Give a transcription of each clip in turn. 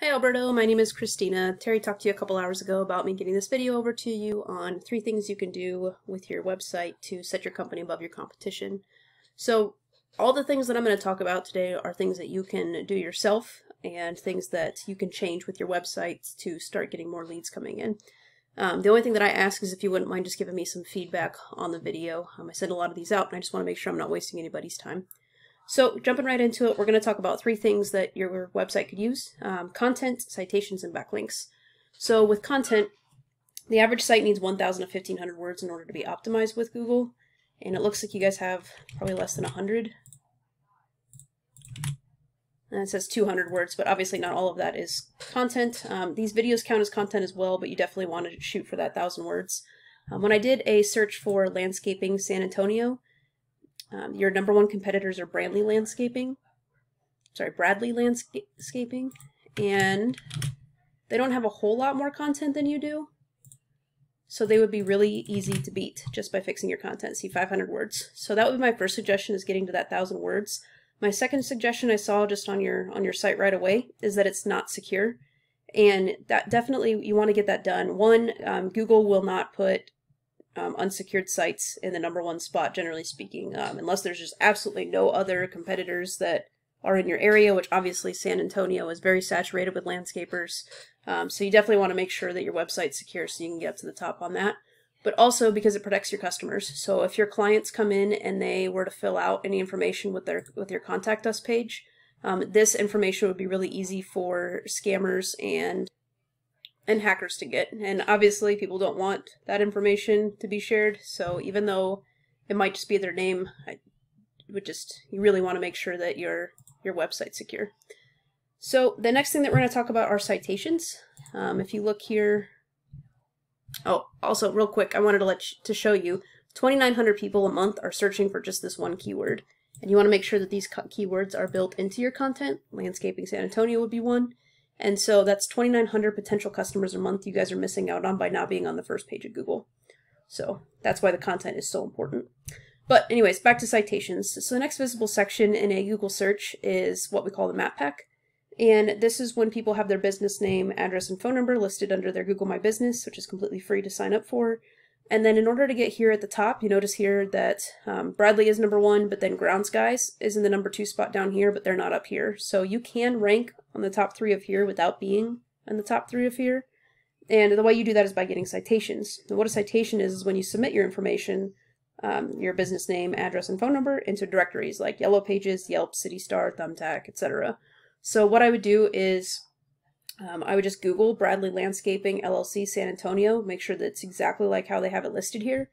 Hi Alberto, my name is Christina. Terry talked to you a couple hours ago about me getting this video over to you on three things you can do with your website to set your company above your competition. So all the things that I'm going to talk about today are things that you can do yourself and things that you can change with your website to start getting more leads coming in. Um, the only thing that I ask is if you wouldn't mind just giving me some feedback on the video. Um, I send a lot of these out and I just want to make sure I'm not wasting anybody's time. So jumping right into it, we're going to talk about three things that your website could use. Um, content, citations, and backlinks. So with content, the average site needs 1,000 to 1,500 words in order to be optimized with Google. And it looks like you guys have probably less than 100. And it says 200 words, but obviously not all of that is content. Um, these videos count as content as well, but you definitely want to shoot for that 1,000 words. Um, when I did a search for landscaping San Antonio, um, your number one competitors are Bradley Landscaping, sorry, Bradley Landscaping, and they don't have a whole lot more content than you do. So they would be really easy to beat just by fixing your content. See 500 words. So that would be my first suggestion is getting to that 1000 words. My second suggestion I saw just on your on your site right away is that it's not secure. And that definitely you want to get that done. One, um, Google will not put um, unsecured sites in the number one spot, generally speaking, um, unless there's just absolutely no other competitors that are in your area, which obviously San Antonio is very saturated with landscapers. Um, so you definitely want to make sure that your website's secure so you can get up to the top on that. But also because it protects your customers. So if your clients come in and they were to fill out any information with their with your contact us page, um, this information would be really easy for scammers and and hackers to get. And obviously, people don't want that information to be shared. So even though it might just be their name, I would just you really want to make sure that your your website's secure. So the next thing that we're going to talk about are citations. Um, if you look here, oh, also real quick, I wanted to let to show you 2,900 people a month are searching for just this one keyword. And you want to make sure that these keywords are built into your content. Landscaping San Antonio would be one. And so that's 2,900 potential customers a month you guys are missing out on by not being on the first page of Google. So that's why the content is so important. But anyways, back to citations. So the next visible section in a Google search is what we call the map pack. And this is when people have their business name, address, and phone number listed under their Google My Business, which is completely free to sign up for. And then in order to get here at the top, you notice here that um, Bradley is number one, but then Grounds Guys is in the number two spot down here, but they're not up here. So you can rank on the top three of here without being in the top three of here. And the way you do that is by getting citations. And what a citation is, is when you submit your information, um, your business name, address, and phone number into directories like Yellow Pages, Yelp, City Star, Thumbtack, etc. So what I would do is um, I would just Google Bradley Landscaping LLC San Antonio, make sure that it's exactly like how they have it listed here,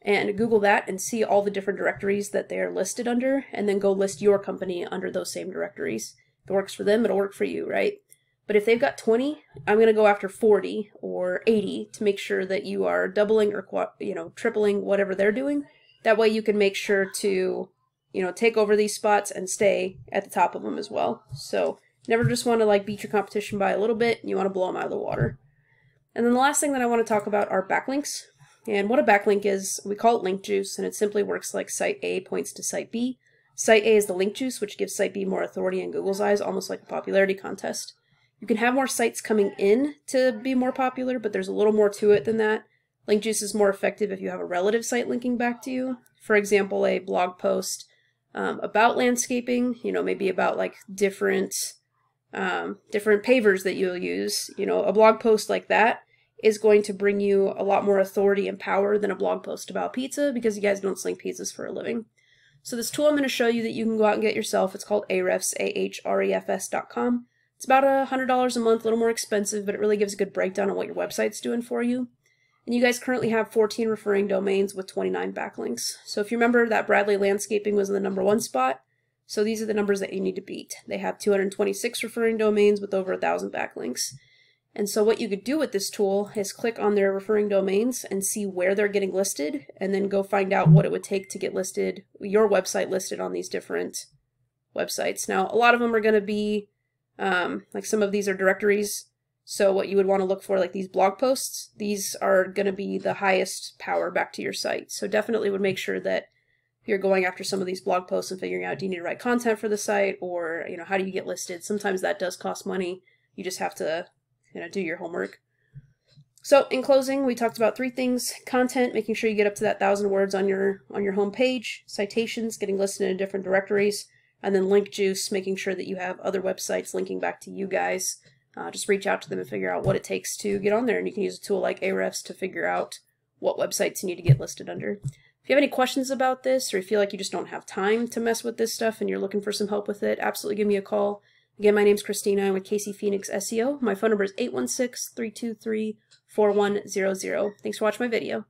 and Google that and see all the different directories that they are listed under, and then go list your company under those same directories. If it works for them, it'll work for you, right? But if they've got 20, I'm going to go after 40 or 80 to make sure that you are doubling or you know tripling whatever they're doing. That way you can make sure to you know take over these spots and stay at the top of them as well. So Never just want to like beat your competition by a little bit. And you want to blow them out of the water. And then the last thing that I want to talk about are backlinks. And what a backlink is, we call it link juice, and it simply works like site A points to site B. Site A is the link juice, which gives site B more authority in Google's eyes, almost like a popularity contest. You can have more sites coming in to be more popular, but there's a little more to it than that. Link juice is more effective if you have a relative site linking back to you. For example, a blog post um, about landscaping, you know, maybe about like different um, different pavers that you'll use, you know, a blog post like that is going to bring you a lot more authority and power than a blog post about pizza because you guys don't sling pizzas for a living. So this tool I'm going to show you that you can go out and get yourself, it's called Ahrefs, A-H-R-E-F-S dot com. It's about a $100 a month, a little more expensive, but it really gives a good breakdown on what your website's doing for you. And you guys currently have 14 referring domains with 29 backlinks. So if you remember that Bradley Landscaping was in the number one spot, so these are the numbers that you need to beat. They have 226 referring domains with over a thousand backlinks. And so what you could do with this tool is click on their referring domains and see where they're getting listed and then go find out what it would take to get listed, your website listed on these different websites. Now, a lot of them are going to be, um, like some of these are directories. So what you would want to look for, like these blog posts, these are going to be the highest power back to your site. So definitely would make sure that you're going after some of these blog posts and figuring out do you need to write content for the site or you know how do you get listed sometimes that does cost money You just have to, you know, do your homework. So in closing, we talked about three things: content, making sure you get up to that thousand words on your on your home page, citations, getting listed in different directories, and then link juice, making sure that you have other websites linking back to you guys. Uh, just reach out to them and figure out what it takes to get on there, and you can use a tool like Ahrefs to figure out what websites you need to get listed under. If you have any questions about this, or you feel like you just don't have time to mess with this stuff and you're looking for some help with it, absolutely give me a call. Again, my name's Christina. I'm with KC Phoenix SEO. My phone number is 816 323 4100. Thanks for watching my video.